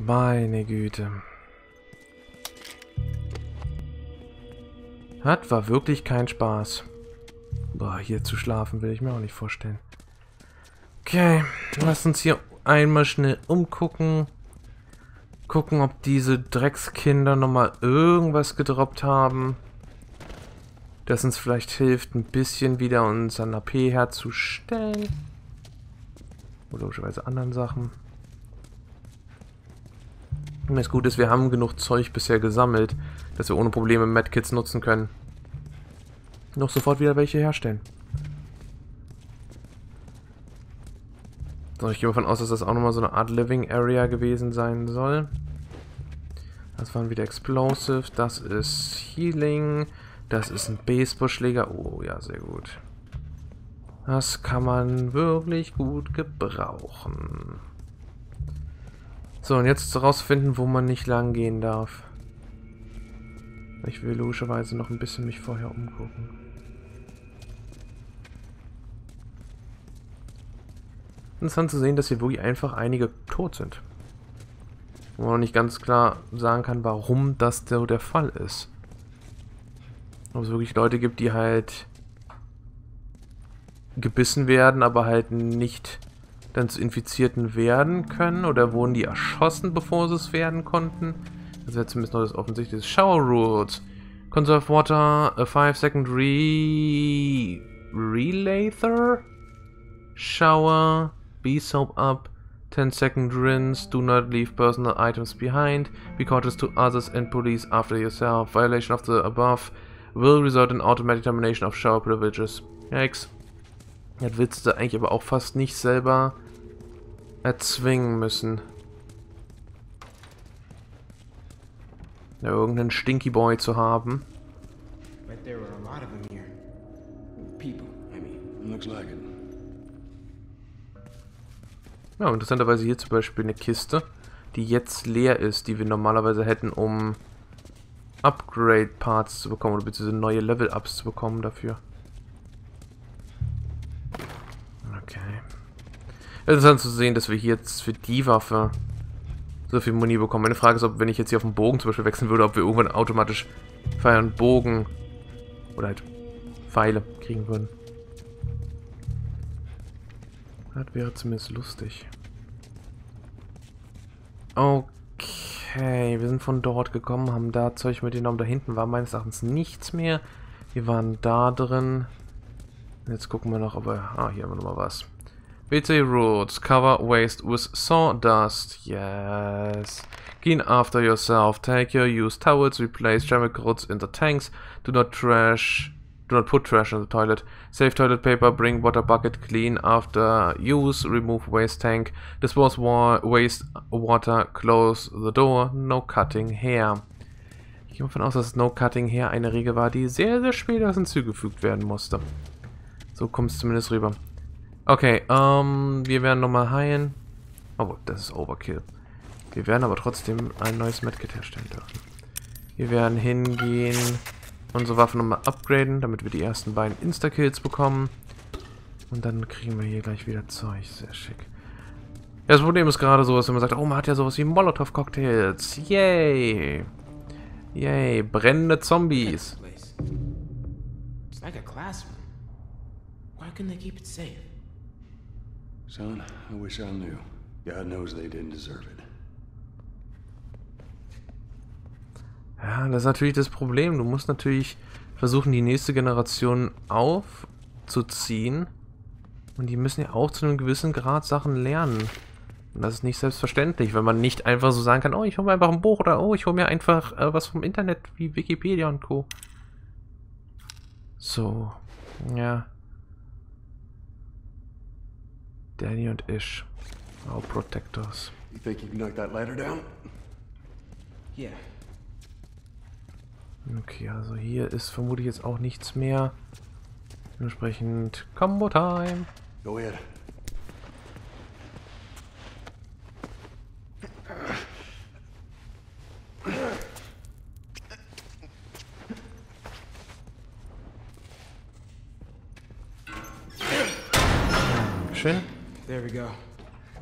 Meine Güte. Hat war wirklich kein Spaß. Boah, hier zu schlafen will ich mir auch nicht vorstellen. Okay, lass uns hier einmal schnell umgucken. Gucken, ob diese Dreckskinder nochmal irgendwas gedroppt haben. Das uns vielleicht hilft, ein bisschen wieder unseren AP herzustellen. Oder logischerweise anderen Sachen. Das Gute ist, wir haben genug Zeug bisher gesammelt, dass wir ohne Probleme Medkits nutzen können. Noch sofort wieder welche herstellen. So, ich gehe davon aus, dass das auch nochmal so eine Art Living Area gewesen sein soll. Das waren wieder Explosive, das ist Healing, das ist ein Baseballschläger. Oh ja, sehr gut. Das kann man wirklich gut gebrauchen. So, und jetzt herausfinden, wo man nicht lang gehen darf. Ich will logischerweise noch ein bisschen mich vorher umgucken. Interessant zu sehen, dass hier wirklich einfach einige tot sind. Wo man noch nicht ganz klar sagen kann, warum das so der Fall ist. Ob es wirklich Leute gibt, die halt gebissen werden, aber halt nicht dann zu Infizierten werden können. Oder wurden die erschossen, bevor sie es werden konnten. Das wäre zumindest noch das offensichtliche. Shower Rules. Conserve Water, a 5 Second Re... Relather? Shower, be soap up, 10 second rinse, do not leave personal items behind, be cautious to others and police after yourself. Violation of the above will result in automatic termination of shower privileges. Yikes. Das willst du eigentlich aber auch fast nicht selber erzwingen müssen. Ja, irgendeinen Stinky Boy zu haben. Bet there were a lot of them here. People, I mean. Looks like it. Ja, interessanterweise hier zum Beispiel eine Kiste, die jetzt leer ist, die wir normalerweise hätten, um Upgrade-Parts zu bekommen oder beziehungsweise neue Level-Ups zu bekommen dafür. Interessant zu sehen, dass wir hier jetzt für die Waffe so viel Muni bekommen. Meine Frage ist, ob wenn ich jetzt hier auf den Bogen zum Beispiel wechseln würde, ob wir irgendwann automatisch Pfeil und Bogen oder halt Pfeile kriegen würden. Das wäre zumindest lustig. Okay, wir sind von dort gekommen, haben da Zeug mitgenommen. Da hinten war meines Erachtens nichts mehr. Wir waren da drin. Jetzt gucken wir noch, ob wir... Ah, hier haben wir nochmal was. BT Roads, cover waste with sawdust. Yes. Clean after yourself. Take your used towels, replace chemicals in the tanks. Do not trash... Do not put trash in the toilet. Save toilet paper, bring water bucket clean after use, remove waste tank, dispose wa waste water, close the door, no cutting hair. Ich gehe davon aus, dass No Cutting Hair eine Regel war, die sehr, sehr spät erst hinzugefügt werden musste. So kommt es zumindest rüber. Okay, ähm, wir werden nochmal heilen. Oh, das ist Overkill. Wir werden aber trotzdem ein neues Medkit herstellen dürfen. Wir werden hingehen unsere Waffen nochmal upgraden, damit wir die ersten beiden Insta-Kills bekommen. Und dann kriegen wir hier gleich wieder Zeug. Sehr schick. Ja, das Problem ist gerade sowas, wenn man sagt, oh, man hat ja sowas wie Molotov-Cocktails. Yay! Yay, brennende Zombies. It's like a classroom. Why couldn't they keep it safe? Son, I wish I knew. God knows they didn't deserve it. Ja, das ist natürlich das Problem. Du musst natürlich versuchen, die nächste Generation aufzuziehen. Und die müssen ja auch zu einem gewissen Grad Sachen lernen. Und das ist nicht selbstverständlich, wenn man nicht einfach so sagen kann, oh, ich hole mir einfach ein Buch oder oh, ich hole mir einfach äh, was vom Internet wie Wikipedia und Co. So, ja. Danny und Ish. Our Protectors. You think you can knock that ladder down? Yeah. Okay, also hier ist vermutlich jetzt auch nichts mehr. Entsprechend Combo Time. Go ahead.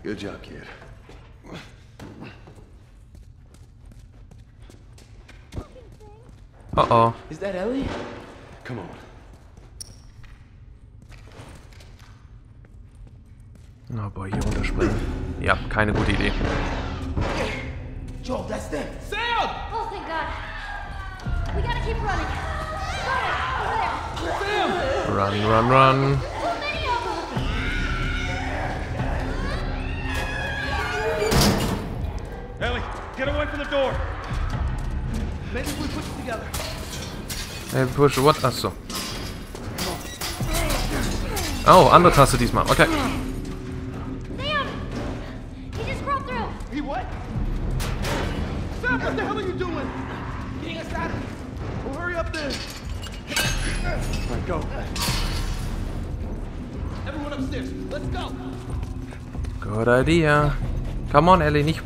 Good job, kid. Uh-oh. Is that Ellie? Come on. Aber hier runterspringen. Ja, keine gute Idee. Joel, that's them. Sam! Oh, thank God. We gotta keep running. Run, run, run. Door. Maybe we put it together. Hey, push, what? Achso. Oh, andere Taste diesmal. Okay. Sam! He just crawled through. He what? Sam, what the hell are you doing? Getting us out of here. Well, hurry up then. All right, go. Everyone upstairs. Let's go. Good idea. Come on, Ellie, nicht...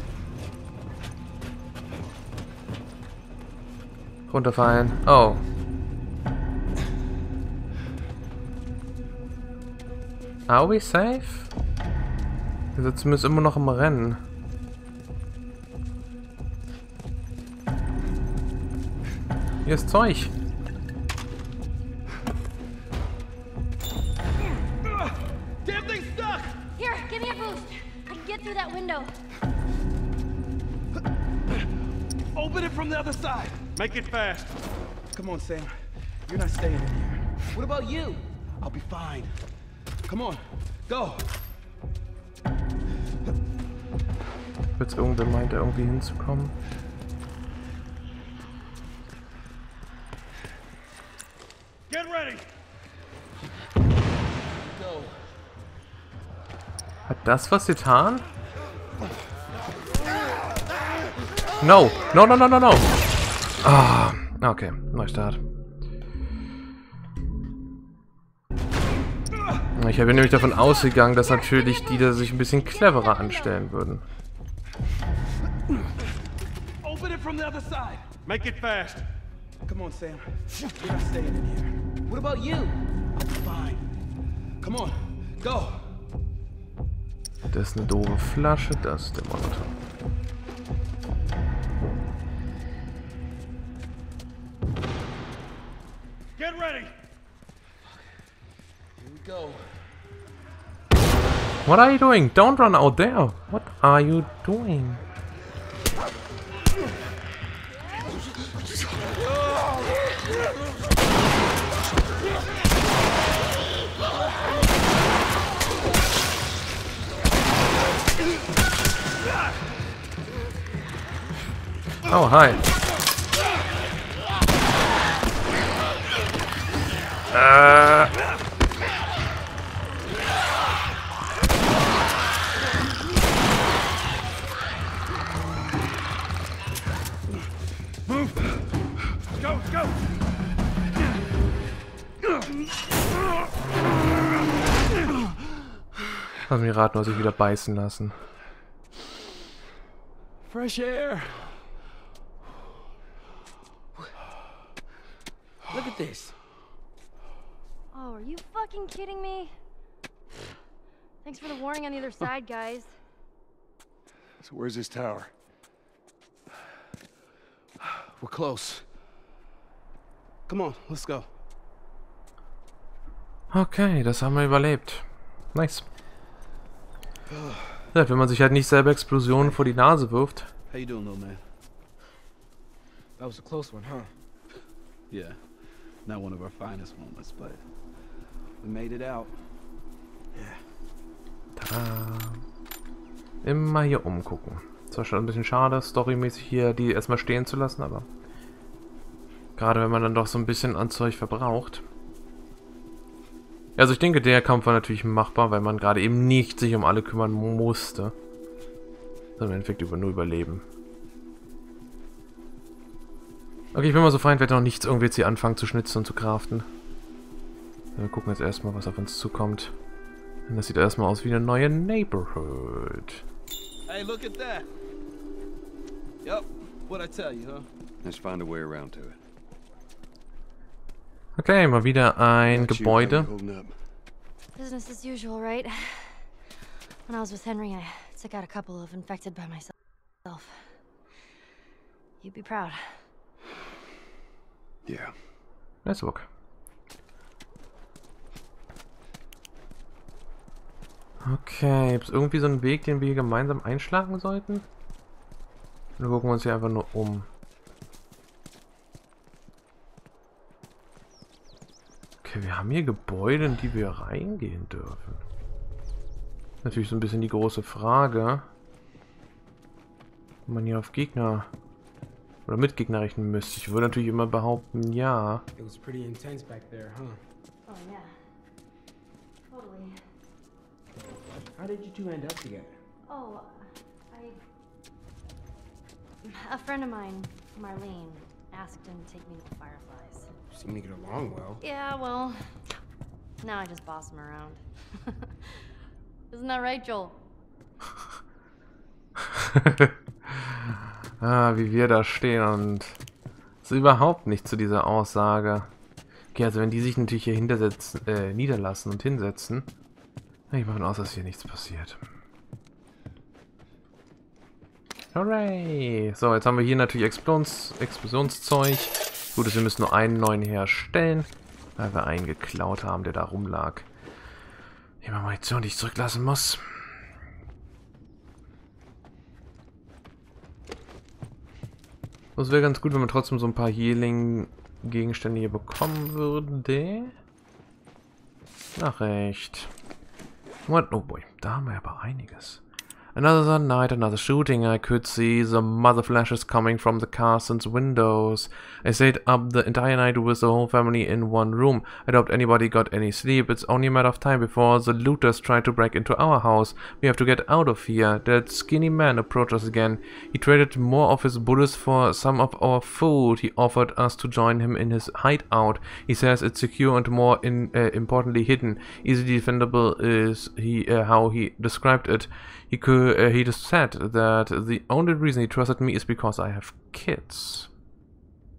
Runterfallen. Oh. Are we safe? Wir sind zumindest immer noch im Rennen. Hier ist Zeug. Damn thing's stuck. Here, give me a boost. I can get through that window. Open it from the other side. Make it fast. Come on, Sam. You're not staying in here. What about you? I'll be fine. Come on. Go. Jetzt irgendwer meint, irgendwie hinzukommen. Get ready. Go. Hat das was getan? No. No, no, no, no, no. Ah, okay. Neustart. Ich habe nämlich davon ausgegangen, dass natürlich die da sich ein bisschen cleverer anstellen würden. Open it from the other side. Make it fast. Come on, Sam. You're not staying in here. What about you? Fine. Come on. Go. Das ist eine doofe Flasche, das ist der Monitor. Get ready. Here we go. What are you doing? Don't run out there. What are you doing? Oh, hi. Äh. Mich raten, was ich wieder beißen lassen. Fresh air. Look at this. Oh, are you fucking kidding me? Thanks for the warning on the other side, guys. So where's this tower? We're close. Come on, let's go. Okay, das haben wir überlebt. Nice. Ja, wenn man sich halt nicht selber Explosionen vor die Nase wirft. How you doing, little man? That was a close one, huh? Yeah, not one of our finest moments, but we made it out. Tada. Immer hier umgucken. Zwar schon ein bisschen schade, storymäßig hier die erstmal stehen zu lassen, aber gerade wenn man dann doch so ein bisschen an Zeug verbraucht. Also ich denke, der Kampf war natürlich machbar, weil man gerade eben nicht sich um alle kümmern musste. Sondern im Endeffekt über nur überleben. Okay, ich bin mal so fein, werde noch nichts irgendwie jetzt hier anfangen zu schnitzen und zu craften. Wir gucken jetzt erstmal, was auf uns zukommt. Und das sieht erstmal aus wie eine neue Neighborhood. Hey, look at that. Yep, what I tell you, huh? Let's find a way around to it. Okay, mal wieder ein Gebäude. Business as usual, right? When I was with Henry, I took out a couple of infected by myself. You'd be proud. Yeah. Let's look. Okay, gibt es irgendwie so einen Weg, den wir hier gemeinsam einschlagen sollten? Oder gucken wir uns hier einfach nur um. Okay, wir haben hier Gebäude, in die wir reingehen dürfen. Natürlich so ein bisschen die große Frage. Ob man hier auf Gegner oder mit Gegner rechnen müsste. Ich würde natürlich immer behaupten, ja. It was pretty intense back there, huh? Oh, yeah. Totally. How did you two end up together? Oh, I. A friend of mine, Marlene, asked him to take me to the Fireflies. Seem to get along well. Yeah, well, now I just boss him around. Isn't that right, Joel? ah, wie wir da stehen und so überhaupt nicht zu dieser Aussage. Okay, also wenn die sich natürlich hier hintersetzen, äh, niederlassen und hinsetzen, ich davon aus, dass hier nichts passiert. Hooray! So, jetzt haben wir hier natürlich Explosions Explosionszeug. Gut, ist, wir müssen nur einen neuen herstellen, weil wir einen geklaut haben, der da rumlag. Immer Munition, die ich zurücklassen muss. Das wäre ganz gut, wenn man trotzdem so ein paar Healing-Gegenstände hier bekommen würde. Nachricht. What? Oh boy, da haben wir aber einiges. Another night, another shooting. I could see the mother flashes coming from the carson's windows. I stayed up the entire night with the whole family in one room. I doubt anybody got any sleep. It's only a matter of time before the looters try to break into our house. We have to get out of here. That skinny man approached us again. He traded more of his bullets for some of our food. He offered us to join him in his hideout. He says it's secure and more in, uh, importantly hidden. Easily defendable is he uh, how he described it. He could, uh, he just said that the only reason he trusted me is because I have kids.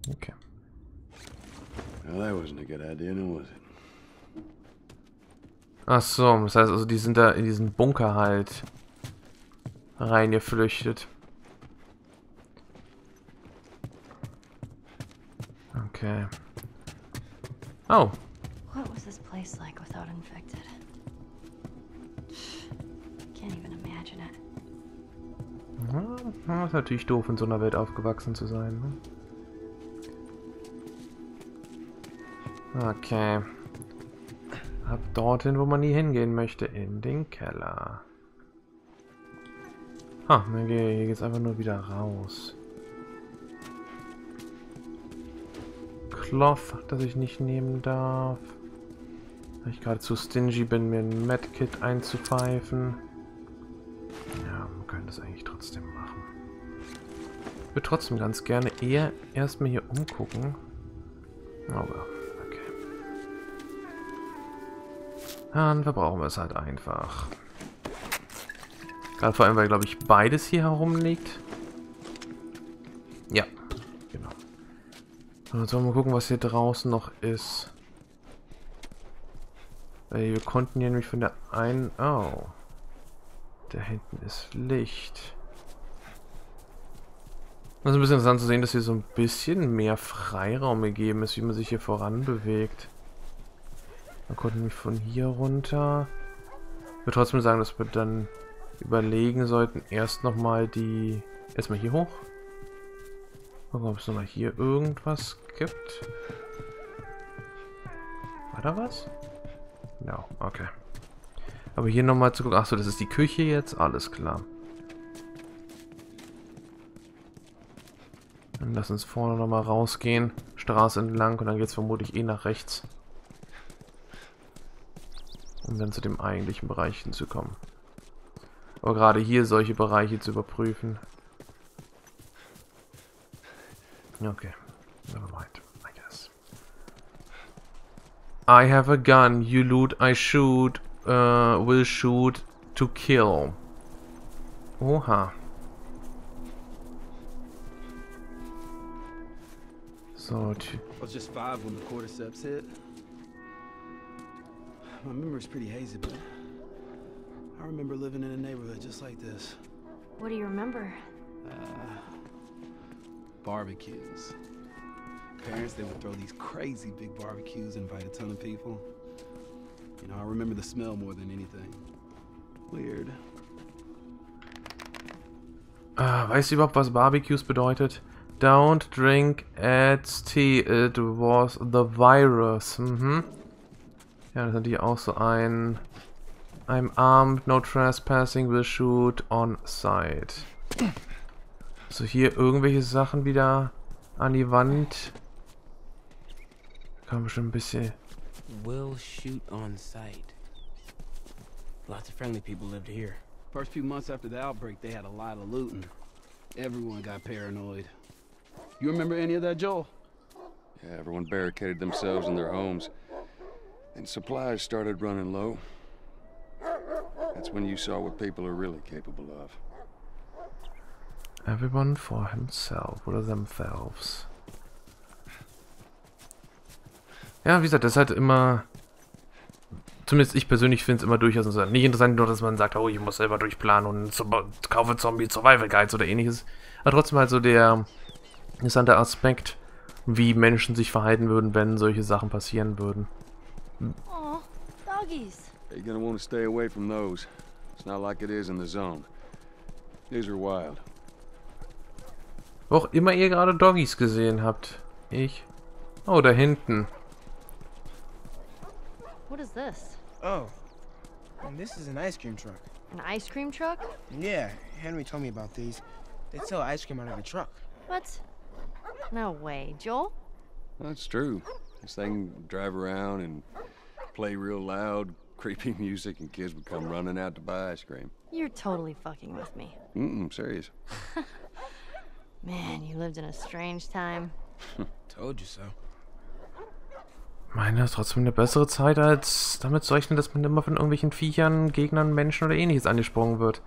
Okay. Well, that wasn't a good idea, now was it? Ach so, das heißt also, die sind da in diesen Bunker halt reingeflüchtet. Okay. Oh, What was this place like without infected? Ja, ist natürlich doof, in so einer Welt aufgewachsen zu sein. Ne? Okay. Ab dorthin, wo man nie hingehen möchte, in den Keller. Ah, okay, hier geht's einfach nur wieder raus. Cloth, das ich nicht nehmen darf. Weil ich gerade zu stingy bin, mir ein Medkit einzupfeifen. Es eigentlich trotzdem machen. Ich würde trotzdem ganz gerne eher erstmal hier umgucken. Aber, okay. Dann verbrauchen wir es halt einfach. Gerade vor allem, weil, glaube ich, beides hier herumliegt. Ja, genau. So, jetzt wir mal gucken, was hier draußen noch ist. Wir konnten hier nämlich von der einen... Oh. Da hinten ist Licht. Das ist ein bisschen interessant zu sehen, dass hier so ein bisschen mehr Freiraum gegeben ist, wie man sich hier voran bewegt. Man konnte nämlich von hier runter. Ich würde trotzdem sagen, dass wir dann überlegen sollten, erst nochmal die... Erstmal hier hoch. Gucken, ob es nochmal hier irgendwas gibt. War da was? Ja, okay. Aber hier nochmal zu gucken. Achso, das ist die Küche jetzt. Alles klar. Dann lass uns vorne nochmal rausgehen. Straße entlang und dann geht es vermutlich eh nach rechts. Um dann zu dem eigentlichen Bereich hinzukommen. Aber gerade hier solche Bereiche zu überprüfen. Okay. Never mind, I guess. I have a gun. You loot, I shoot. Uh, will shoot to kill. Oha. So, I was just five when the cordyceps hit. My memory's pretty hazy, but I remember living in a neighborhood just like this. What do you remember? Barbecues. parents, they would throw these crazy big barbecues, invite a ton of people. Know, I remember the smell more than anything. Weird. Ah, weißt du überhaupt, was Barbecues bedeutet? Don't drink at tea. It was the virus. Mhm. Ja, das ist natürlich auch so ein... I'm armed, no trespassing, will shoot on sight. So, hier irgendwelche Sachen wieder an die Wand. Kann man bestimmt ein bisschen... Will shoot on sight. Lots of friendly people lived here. First few months after the outbreak, they had a lot of looting. Everyone got paranoid. You remember any of that, Joel? Yeah, everyone barricaded themselves in their homes. And supplies started running low. That's when you saw what people are really capable of. Everyone for himself oder themselves. Ja, wie gesagt, das ist halt immer. Zumindest ich persönlich finde es immer durchaus interessant. Nicht interessant nur, dass man sagt, oh, ich muss selber durchplanen und zum, kaufe Zombie Survival Guides oder ähnliches. Aber trotzdem halt so der interessante Aspekt, wie Menschen sich verhalten würden, wenn solche Sachen passieren würden. Aw, doggies. You're gonna want to stay away from those. It's not like it is in the zone. These are wild. Wo auch immer ihr gerade Doggies gesehen habt. Ich. Oh, da hinten. What is this? Oh. And this is an ice cream truck. An ice cream truck? Yeah, Henry told me about these. They sell ice cream out of the truck. What? No way. Joel? That's true. This thing would drive around and play real loud, creepy music, and kids would come running out to buy ice cream. You're totally fucking with me. Mm-mm, serious. Man, you lived in a strange time. Told you so. Meine ist trotzdem eine bessere Zeit, als damit zu rechnen, dass man immer von irgendwelchen Viechern, Gegnern, Menschen oder ähnliches angesprungen wird.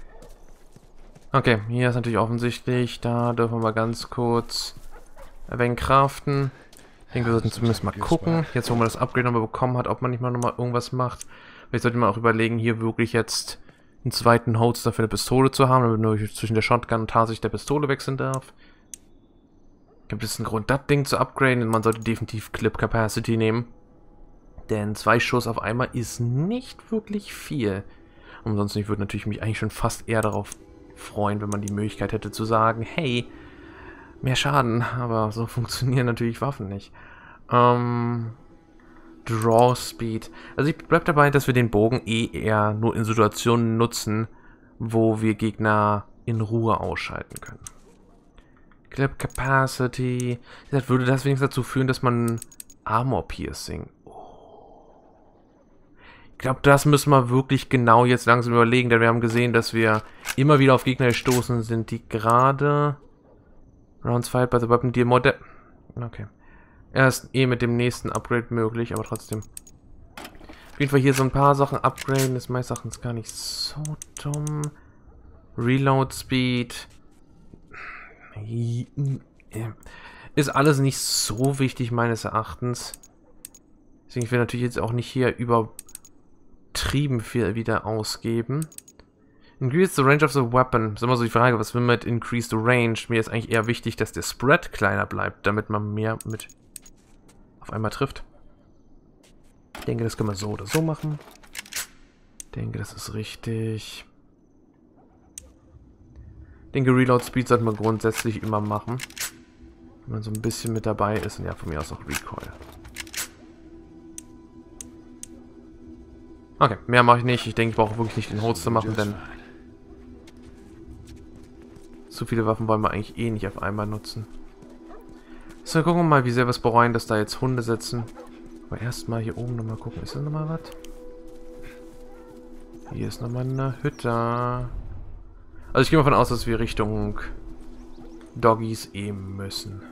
Okay, hier ist natürlich offensichtlich, da dürfen wir mal ganz kurz ein wenig craften. Ich denke, wir sollten zumindest mal gucken, jetzt wo man das Upgrade nochmal bekommen hat, ob man nicht mal nochmal irgendwas macht. Vielleicht sollte man auch überlegen, hier wirklich jetzt einen zweiten Holster für eine Pistole zu haben, damit man nur zwischen der Shotgun und tatsächlich der Pistole wechseln darf. Gibt es einen Grund, das Ding zu upgraden? Man sollte definitiv Clip Capacity nehmen. Denn zwei Schuss auf einmal ist nicht wirklich viel. Ansonsten, ich würde natürlich mich eigentlich schon fast eher darauf freuen, wenn man die Möglichkeit hätte zu sagen, hey, mehr Schaden. Aber so funktionieren natürlich Waffen nicht. Ähm, Draw Speed. Also ich bleib dabei, dass wir den Bogen eh eher nur in Situationen nutzen, wo wir Gegner in Ruhe ausschalten können. Clip Capacity. Das würde das wenigstens dazu führen, dass man Armor Piercing. Ich glaube, das müssen wir wirklich genau jetzt langsam überlegen, denn wir haben gesehen, dass wir immer wieder auf Gegner gestoßen sind, die gerade Rounds fired by the weapon deal more Okay. Erst eh mit dem nächsten Upgrade möglich, aber trotzdem. Auf jeden Fall hier so ein paar Sachen upgraden, ist meines Erachtens gar nicht so dumm. Reload Speed. Ist alles nicht so wichtig meines Erachtens. Deswegen will ich natürlich jetzt auch nicht hier übertrieben viel wieder ausgeben. Increase the range of the weapon. Ist immer so die Frage, was will man mit Increase the range? Mir ist eigentlich eher wichtig, dass der Spread kleiner bleibt, damit man mehr mit auf einmal trifft. Ich denke, das können wir so oder so machen. Ich denke, das ist richtig. Denke, Reload Speed sollte man grundsätzlich immer machen. Wenn man so ein bisschen mit dabei ist. Und ja, von mir aus auch Recoil. Okay, mehr mache ich nicht. Ich denke, ich brauche wirklich nicht den Holster machen, denn zu viele Waffen wollen wir eigentlich eh nicht auf einmal nutzen. So, gucken wir mal, wie sehr wir es bereuen, dass da jetzt Hunde sitzen. Aber erstmal hier oben nochmal gucken. Ist da nochmal was? Hier ist nochmal eine Hütte. Also ich gehe mal davon aus, dass wir Richtung Doggies eben müssen.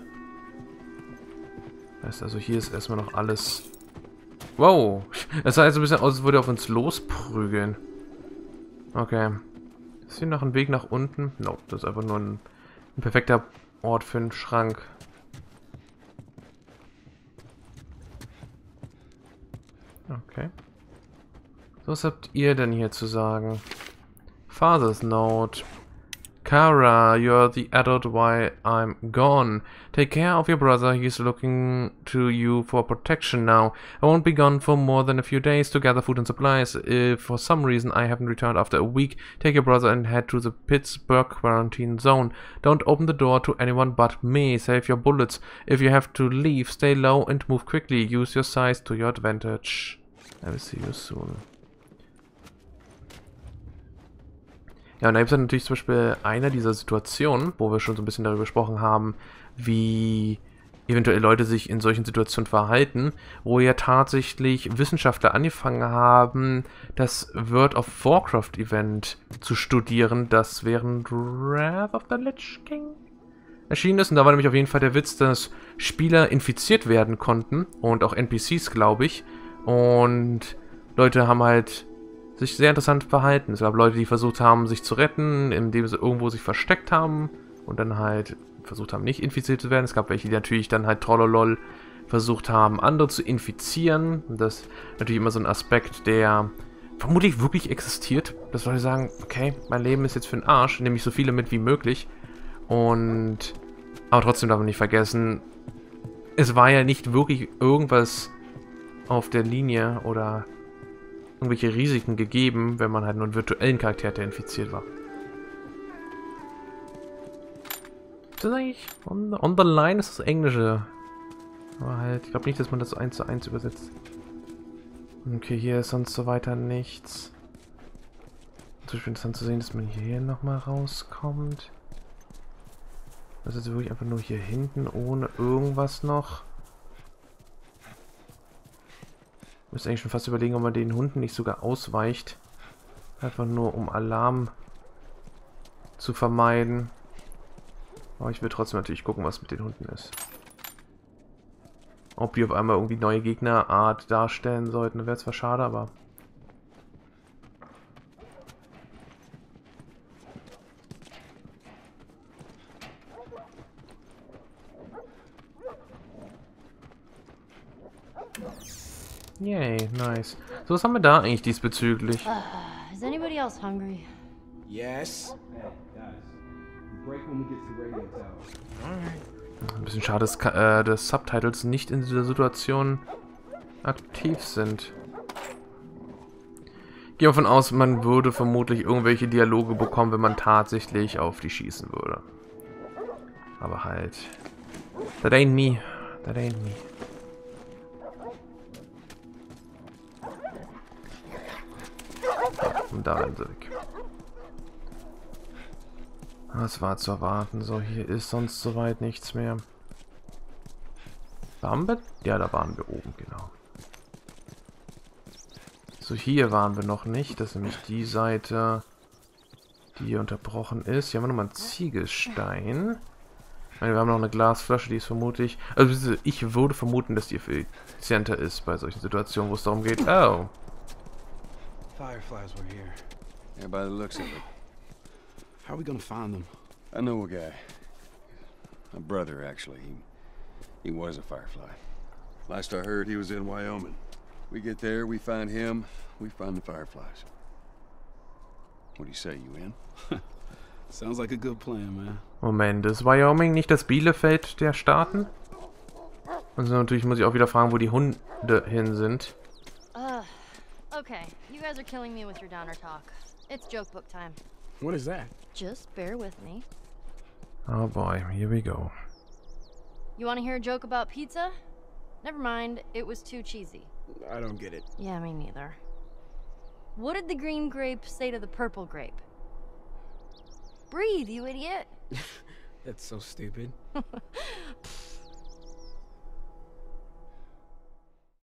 Heißt also, hier ist erstmal noch alles... Wow! Es sah jetzt ein bisschen aus, als würde er auf uns losprügeln. Okay. Ist hier noch ein Weg nach unten? No, das ist einfach nur ein, ein perfekter Ort für einen Schrank. Okay. Was habt ihr denn hier zu sagen? Father's Note. Kara, you're the adult while I'm gone. Take care of your brother, he's looking to you for protection now. I won't be gone for more than a few days to gather food and supplies. If for some reason I haven't returned after a week, take your brother and head to the Pittsburgh quarantine zone. Don't open the door to anyone but me. Save your bullets. If you have to leave, stay low and move quickly. Use your size to your advantage. I will see you soon. Ja, und da gibt es natürlich zum Beispiel eine dieser Situationen, wo wir schon so ein bisschen darüber gesprochen haben, wie eventuell Leute sich in solchen Situationen verhalten, wo ja tatsächlich Wissenschaftler angefangen haben, das World of Warcraft Event zu studieren, das während Wrath of the Lich King erschienen ist. Und da war nämlich auf jeden Fall der Witz, dass Spieler infiziert werden konnten und auch NPCs, glaube ich. Und Leute haben halt sich sehr interessant verhalten. Es gab Leute, die versucht haben, sich zu retten, indem sie irgendwo sich versteckt haben und dann halt versucht haben, nicht infiziert zu werden. Es gab welche, die natürlich dann halt trollolol versucht haben, andere zu infizieren. Das ist natürlich immer so ein Aspekt, der vermutlich wirklich existiert. Dass Leute sagen, okay, mein Leben ist jetzt für den Arsch, nehme ich so viele mit wie möglich. Und aber trotzdem darf man nicht vergessen, es war ja nicht wirklich irgendwas auf der Linie oder irgendwelche Risiken gegeben, wenn man halt nur einen virtuellen Charakter hat, der infiziert war. Ist das eigentlich on, on the line ist das Englische. Aber halt, ich glaube nicht, dass man das eins zu eins übersetzt. Okay, hier ist sonst so weiter nichts. Beispiel interessant zu sehen, dass man hier nochmal rauskommt. Das ist wirklich einfach nur hier hinten ohne irgendwas noch. Müsste eigentlich schon fast überlegen, ob man den Hunden nicht sogar ausweicht. Einfach nur um Alarm zu vermeiden. Aber ich will trotzdem natürlich gucken, was mit den Hunden ist. Ob die auf einmal irgendwie neue Gegnerart darstellen sollten, wäre zwar schade, aber... Yay, nice. So, was haben wir da eigentlich diesbezüglich? Is anybody else hungry? Yes. Ein bisschen schade, dass, äh, dass Subtitles nicht in dieser Situation aktiv sind. Ich gehe davon aus, man würde vermutlich irgendwelche Dialoge bekommen, wenn man tatsächlich auf die schießen würde. Aber halt. That ain't me. That ain't me. Und da rennen sie weg. Das war zu erwarten. So, hier ist sonst soweit nichts mehr. Waren wir? Ja, da waren wir oben, genau. So, hier waren wir noch nicht. Das ist nämlich die Seite, die hier unterbrochen ist. Hier haben wir nochmal einen Ziegelstein. Meine, wir haben noch eine Glasflasche, die ist vermutlich... Also, ich würde vermuten, dass die effizienter ist bei solchen Situationen, wo es darum geht... Oh, Fireflies were here. Yeah, by the looks of it. How are we gonna find them? I know a guy. A brother, actually. He, he was a Firefly. Last I heard, he was in Wyoming. We get there, we find him, we find the Fireflies. What do you say, you in? Sounds like a good plan, man. Moment, ist Wyoming nicht das Bielefeld der Staaten? Und natürlich muss ich auch wieder fragen, wo die Hunde hin sind. Ugh. Okay, you guys are killing me with your downer talk. It's joke book time. What is that? Just bear with me. Oh boy, here we go. You want to hear a joke about pizza? Never mind, it was too cheesy. I don't get it. Yeah, me neither. What did the green grape say to the purple grape? Breathe, you idiot. That's so stupid.